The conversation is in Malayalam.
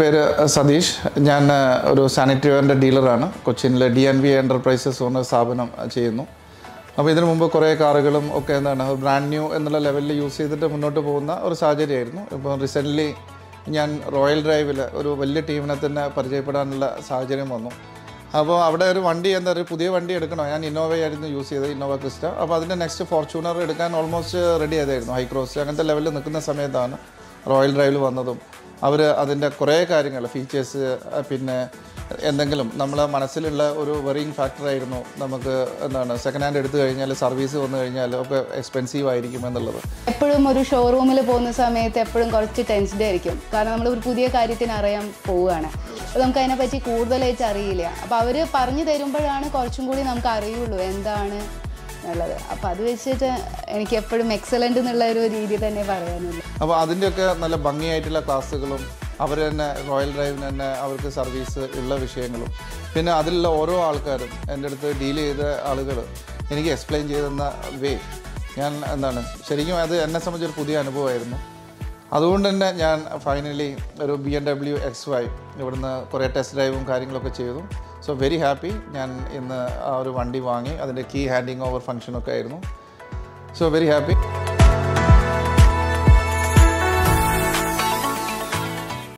പേര് സതീഷ്. ഞാൻ ഒരു സാനിറ്ററി വെയറിന്റെ ഡീലറാണ്. കൊച്ചിനിലെ ഡി എൻ വി എന്റർപ്രൈസസ് എന്ന സ്ഥാപനം ചെയ്യുന്നു. അപ്പോൾ ഇതിനു മുമ്പ് കുറേ കാറുകളും ഒക്കെ എന്താണ് ബ്രാൻഡ് ന്യൂ എന്നുള്ള ലെവലിൽ യൂസ് ചെയ്തിട്ട് മുന്നോട്ട് പോകുന്ന ഒരു സാഹചര്യമായിരുന്നു. ഇപ്പോൾ റീസെന്റ്ലി ഞാൻ റോയൽ ഡ്രൈവിൽ ഒരു വലിയ ടീമിനെ തന്നെ പരിചയപ്പെടാനുള്ള സാഹചര്യം വന്നു. അപ്പോൾ അവിടെ ഒരു വണ്ടി എന്താ പറയുക പുതിയ വണ്ടി എടുക്കണോ? ഞാൻ ഇന്നോവയായിരുന്നു യൂസ് ചെയ്തത് ഇന്നോവ ക്രിസ്റ്റ അപ്പോൾ അതിന്റെ നെക്സ്റ്റ് ഫോർച്യൂണർ എടുക്കാൻ ഓൾമോസ്റ്റ് റെഡി ആയതായിരുന്നു. ഹൈക്രോസ് അങ്ങനത്തെ ലെവലിൽ നിൽക്കുന്ന സമയത്താണ് റോയൽ ഡ്രൈവിൽ വന്നതും. അവർ അതിന്റെ കുറേ കാര്യങ്ങൾ ഫീച്ചേഴ്സ് പിന്നെ എന്തെങ്കിലും നമ്മളെ മനസ്സിലുള്ള ഒരു വെറിയിങ് ഫാക്ടറായിരുന്നു നമുക്ക് എന്താണ് സെക്കൻഡ് ഹാൻഡ് എടുത്തു കഴിഞ്ഞാൽ സർവീസ് വന്നു കഴിഞ്ഞാൽ ഒക്കെ എക്സ്പെൻസീവ് ആയിരിക്കും എന്നുള്ളത്. എപ്പോഴും ഒരു ഷോറൂമിൽ പോകുന്ന സമയത്ത് എപ്പോഴും കുറച്ച് ടെൻഷൻ ആയിരിക്കും. കാരണം നമ്മൾ ഒരു പുതിയ കാര്യത്തിന് അറിയാൻ പോവുകയാണ്. അപ്പോൾ നമുക്ക് അതിനെപ്പറ്റി കൂടുതലായിട്ട് അറിയില്ല. അപ്പോൾ അവർ പറഞ്ഞു തരുമ്പോഴാണ് കുറച്ചും കൂടി നമുക്ക് അറിയുള്ളൂ എന്താണ് എന്നുള്ളത് അപ്പോൾ അത് വെച്ചിട്ട് എനിക്ക് എപ്പോഴും എക്സലന്റ് എന്നുള്ള ഒരു രീതി തന്നെ പറയാനുള്ളൂ. അപ്പോൾ അതിന്റെയൊക്കെ നല്ല ഭംഗിയായിട്ടുള്ള ക്ലാസ്സുകളും അവർ തന്നെ റോയൽ ഡ്രൈവിന് തന്നെ അവർക്ക് സർവീസ് ഉള്ള വിഷയങ്ങളും പിന്നെ അതിലുള്ള ഓരോ ആൾക്കാരും എന്റെ അടുത്ത് ഡീൽ ചെയ്ത ആളുകൾ എനിക്ക് എക്സ്പ്ലെയിൻ ചെയ്തെന്ന വേ ഞാൻ എന്താണ് ശരിക്കും അത് എന്നെ സംബന്ധിച്ചൊരു പുതിയ അനുഭവമായിരുന്നു. അതുകൊണ്ട് തന്നെ ഞാൻ ഫൈനലി ഒരു B M W X Y ഇവിടുന്ന് കുറേ ടെസ്റ്റ് ഡ്രൈവും കാര്യങ്ങളൊക്കെ ചെയ്തു. സോ വെരി ഹാപ്പി ഞാൻ ഇന്ന് ആ ഒരു വണ്ടി വാങ്ങി അതിന്റെ കീ ഹാൻഡിങ് ഓവർ ഫംഗ്ഷനൊക്കെ ആയിരുന്നു. So very happy